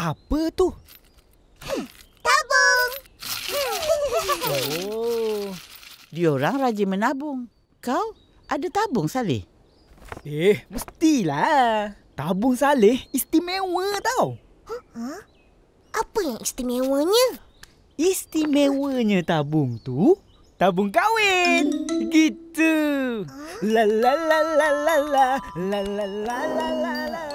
Apa tu? Hmm, tabung. Oh. Diorang rajin menabung. Kau ada tabung Saleh? Eh, mestilah. Tabung Saleh istimewa tau. Huh? Apa yang istimewanya? Istimewanya tabung tu tabung kahwin. Gitu. Ha? La la la la la la la la la la la.